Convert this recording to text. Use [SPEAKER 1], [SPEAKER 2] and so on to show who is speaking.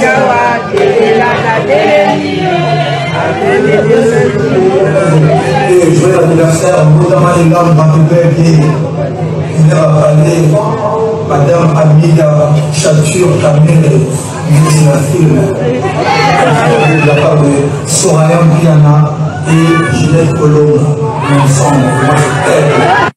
[SPEAKER 1] jawa jelela na deleli Joyeux
[SPEAKER 2] anniversaire, notamment les larmes particulières qui vient à parler, Madame Amida Chatur Kamel,
[SPEAKER 1] ministre de la film, de la part de Soraya Piana et Ginette Colombe, ensemble.